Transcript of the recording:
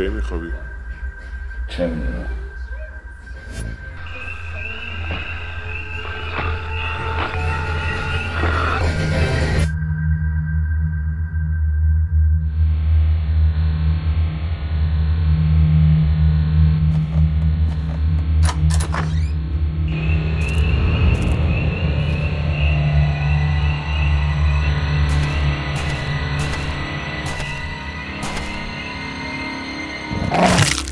کی میخوابی؟ چه می‌دونم Oh.